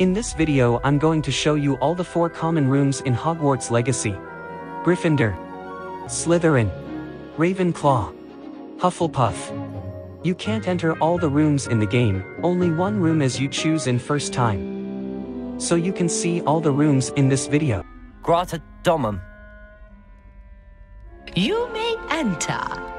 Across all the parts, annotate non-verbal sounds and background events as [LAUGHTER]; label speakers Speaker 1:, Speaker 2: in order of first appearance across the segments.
Speaker 1: In this video I'm going to show you all the four common rooms in Hogwarts Legacy. Gryffindor, Slytherin, Ravenclaw, Hufflepuff. You can't enter all the rooms in the game, only one room as you choose in first time. So you can see all the rooms in this video.
Speaker 2: Grata Domum.
Speaker 3: You may enter.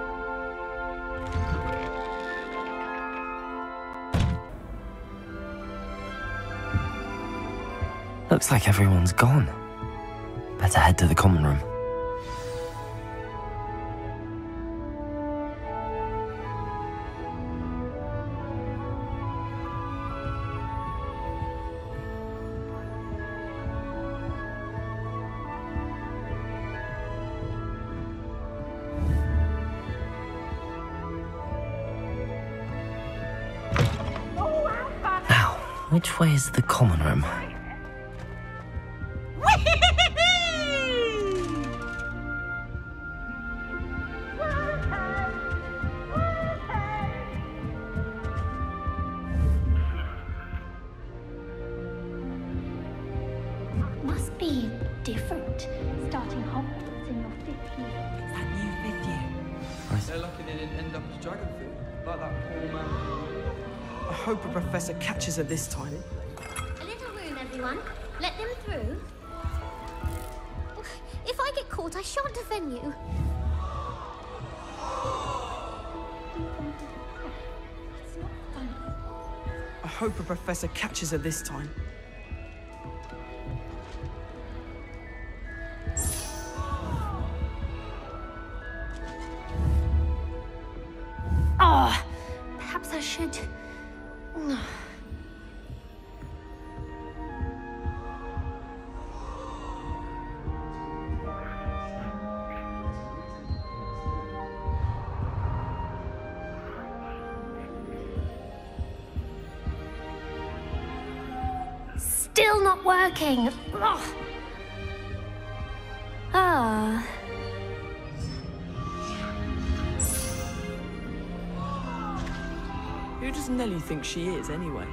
Speaker 2: Looks like everyone's gone. Better head to the common room. Now, which way is the common room?
Speaker 4: Everyone. Let them through. If I get caught, I shan't defend you.
Speaker 5: I hope a professor catches her this time.
Speaker 4: Still not working. Ugh. Ah.
Speaker 5: Who does Nellie think she is, anyway?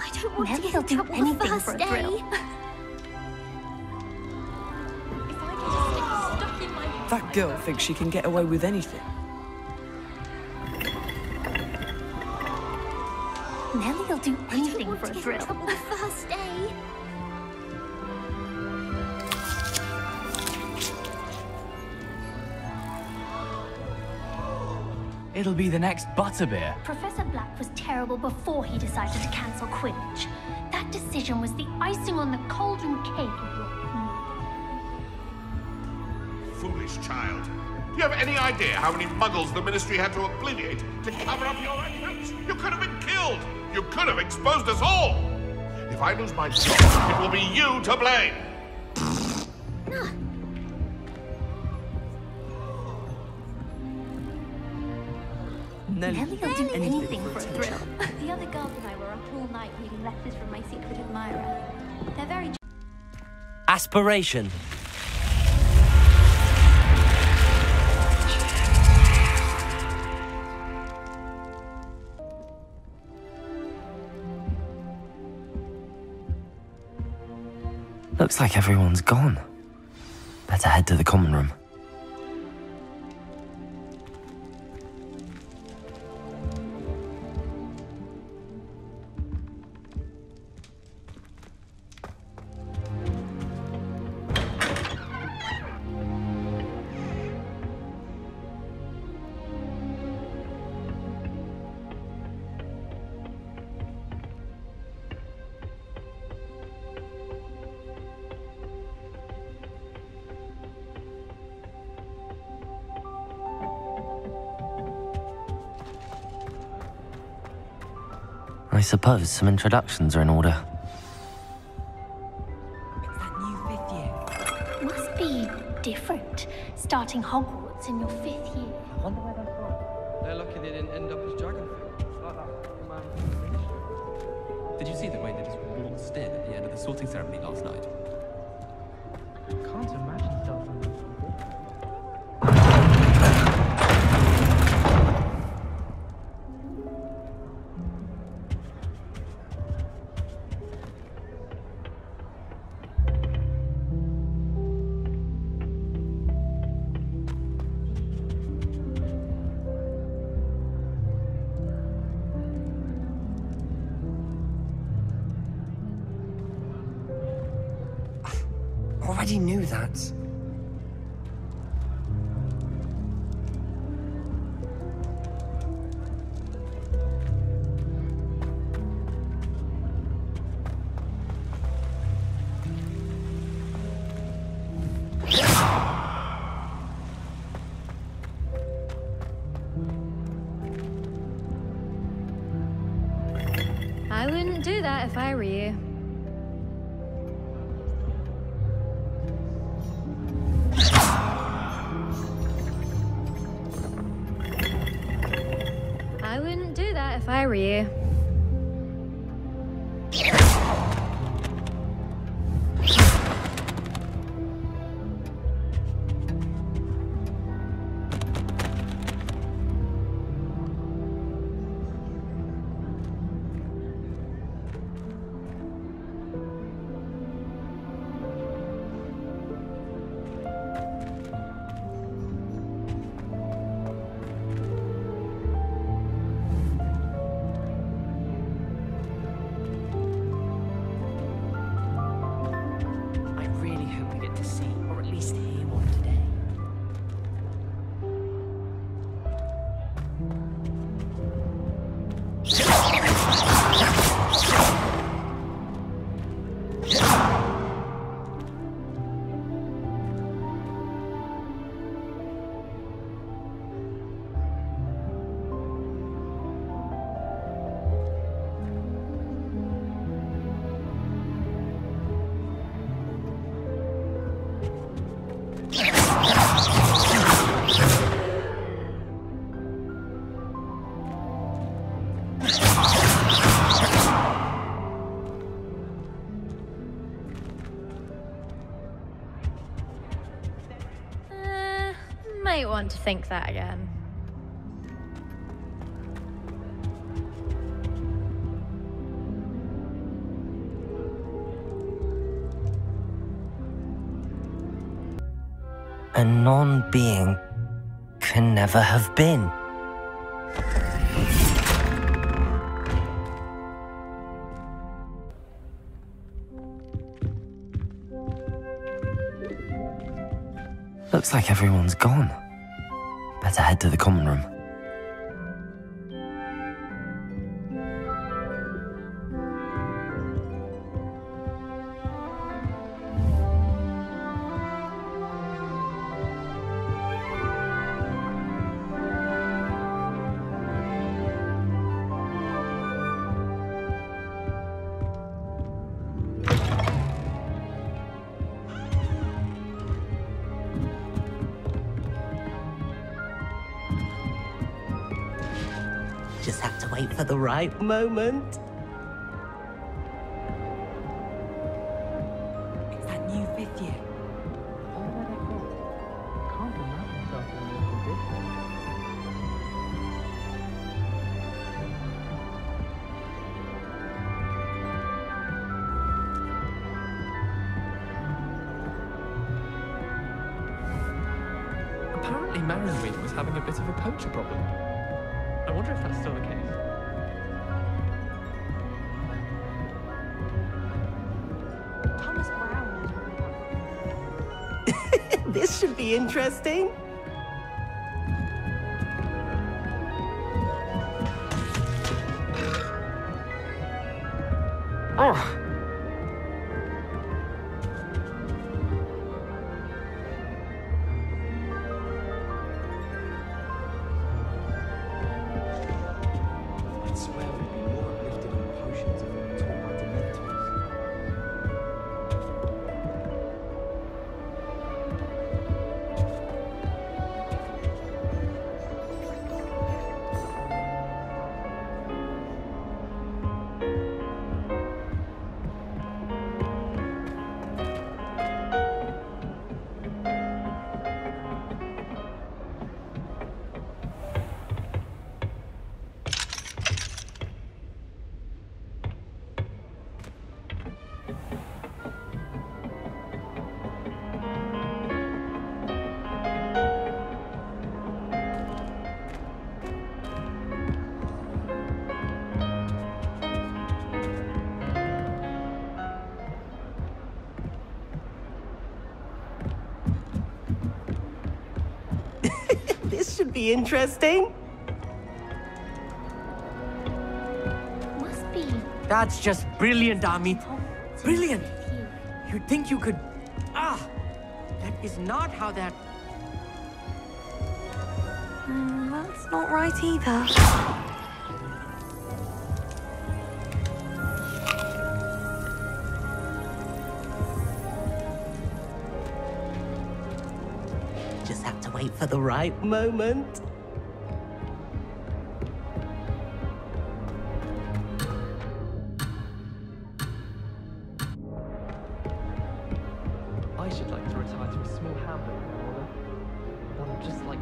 Speaker 4: I don't want
Speaker 3: Nellie
Speaker 4: to get
Speaker 3: will do
Speaker 4: trouble the
Speaker 3: anything
Speaker 4: first
Speaker 3: for a
Speaker 4: day.
Speaker 3: thrill.
Speaker 4: If I get a stick stuck in my
Speaker 5: That girl thinks she can get away with anything.
Speaker 3: Nellie will do anything
Speaker 4: want
Speaker 3: for a thrill.
Speaker 4: the first day.
Speaker 6: It'll be the next Butterbeer.
Speaker 4: Professor Black was terrible before he decided to cancel Quidditch. That decision was the icing on the cauldron cake of your
Speaker 7: Foolish child. Do you have any idea how many muggles the Ministry had to obliviate to cover up your actions? You could have been killed. You could have exposed us all. If I lose my job, it will be you to blame.
Speaker 5: Nellie,
Speaker 3: Nelly will do anything for a thrill. [LAUGHS]
Speaker 4: The other girls and I were up all night reading letters from my secret admirer. They're very
Speaker 2: Aspiration. Looks like everyone's gone. Better head to the common room. I suppose some introductions are in order.
Speaker 3: That new fifth year.
Speaker 4: must be different. Starting Hogwarts in your fifth year.
Speaker 8: I wonder where they're from. They're lucky they didn't end up as dragon food, like that poor man from the Ministry.
Speaker 9: Did you see the way they just waltzed in at the end of the sorting ceremony last night?
Speaker 8: Can't imagine
Speaker 2: already knew that.
Speaker 10: I wouldn't do that if I were you. That
Speaker 11: to
Speaker 10: think that again.
Speaker 2: A non being can never have been. Looks like everyone's gone. Better head to the common room.
Speaker 11: Have to wait for the right moment.
Speaker 3: It's that new fifth year.
Speaker 9: Apparently, Marrowweed was having a bit of a poacher problem. I wonder if that's still the case.
Speaker 11: This should be interesting.
Speaker 2: Oh,
Speaker 12: should be interesting.
Speaker 10: Must be.
Speaker 1: That's just brilliant, Amit. Brilliant. You'd think you could. Ah! That is not how that.
Speaker 3: Mm, that's not right either.
Speaker 12: For the right moment.
Speaker 9: I should like to retire to a small hamlet in the order. One just like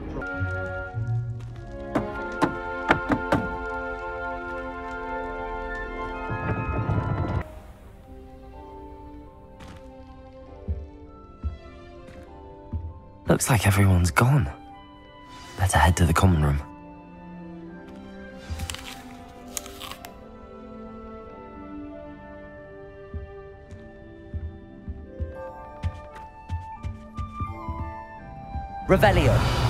Speaker 2: Looks like everyone's gone. Better head to the common room.
Speaker 12: Revelio.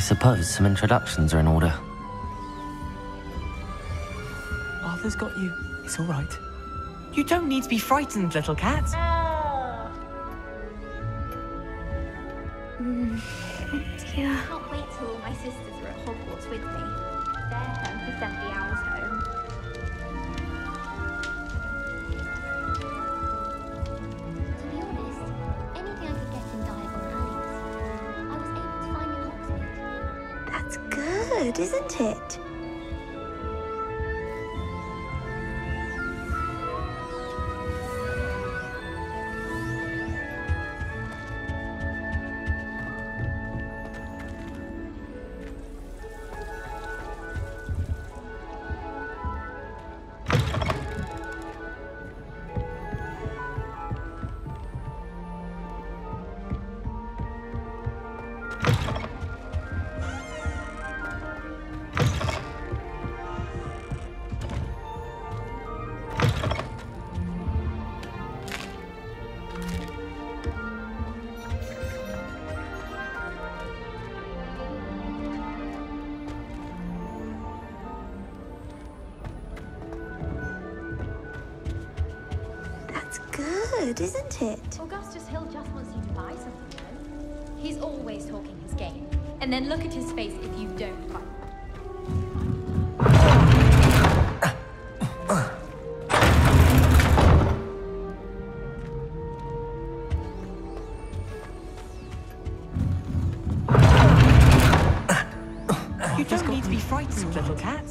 Speaker 2: Suppose some introductions are in order.
Speaker 1: Arthur's got you. It's all right. You don't need to be frightened, little cat.
Speaker 10: Mm. Yeah. Can't wait till all my sisters are at Hogwarts with me. They're home for 70 hours
Speaker 3: good, isn't it? Good, isn't it?
Speaker 13: Augustus Hill just wants you to buy something, though. He's always talking his game. And then look at his face if you don't buy.
Speaker 1: You don't need to be frightened, little cat.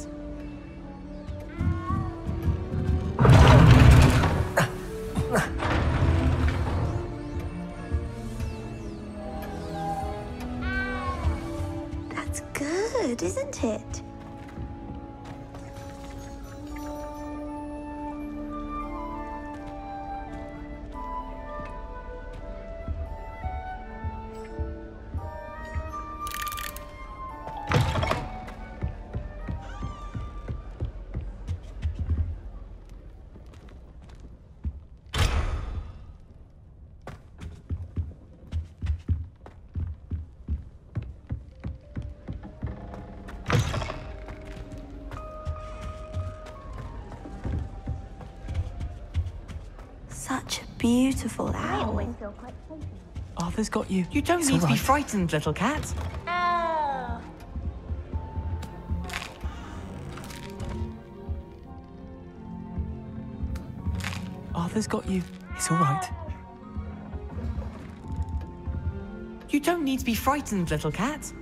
Speaker 3: such a beautiful owl.
Speaker 1: Arthur's got you. You don't
Speaker 2: it's
Speaker 1: need right.
Speaker 2: to
Speaker 1: be frightened, little cat.
Speaker 10: Oh.
Speaker 1: Arthur's got you. It's all right. You don't need to be frightened, little cat.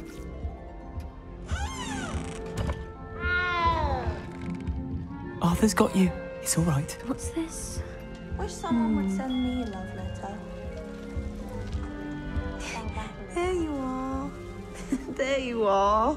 Speaker 1: Arthur's got you. It's all right.
Speaker 3: What's this? Wish someone would hmm. send me a love letter. there you are. [LAUGHS] there you are.